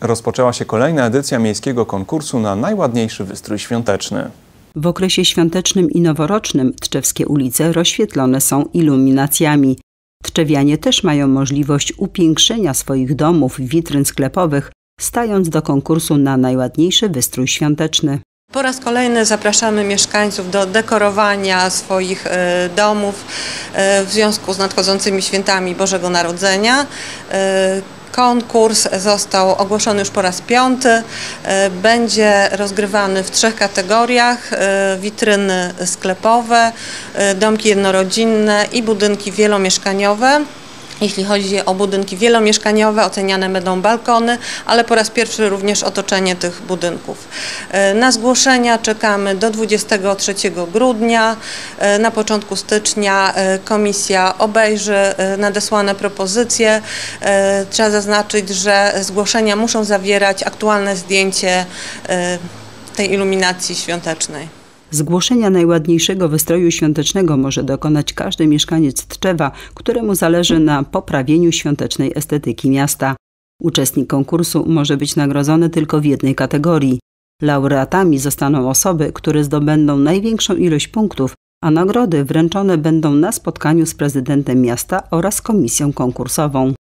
Rozpoczęła się kolejna edycja miejskiego konkursu na najładniejszy wystrój świąteczny. W okresie świątecznym i noworocznym Tczewskie ulice rozświetlone są iluminacjami. Tczewianie też mają możliwość upiększenia swoich domów witryn sklepowych, stając do konkursu na najładniejszy wystrój świąteczny. Po raz kolejny zapraszamy mieszkańców do dekorowania swoich e, domów e, w związku z nadchodzącymi świętami Bożego Narodzenia. E, Konkurs został ogłoszony już po raz piąty. Będzie rozgrywany w trzech kategoriach: witryny sklepowe, domki jednorodzinne i budynki wielomieszkaniowe. Jeśli chodzi o budynki wielomieszkaniowe, oceniane będą balkony, ale po raz pierwszy również otoczenie tych budynków. E, na zgłoszenia czekamy do 23 grudnia. E, na początku stycznia e, komisja obejrzy nadesłane propozycje. Trzeba zaznaczyć, że zgłoszenia muszą zawierać aktualne zdjęcie tej iluminacji świątecznej. Zgłoszenia najładniejszego wystroju świątecznego może dokonać każdy mieszkaniec Tczewa, któremu zależy na poprawieniu świątecznej estetyki miasta. Uczestnik konkursu może być nagrodzony tylko w jednej kategorii. Laureatami zostaną osoby, które zdobędą największą ilość punktów, a nagrody wręczone będą na spotkaniu z prezydentem miasta oraz komisją konkursową.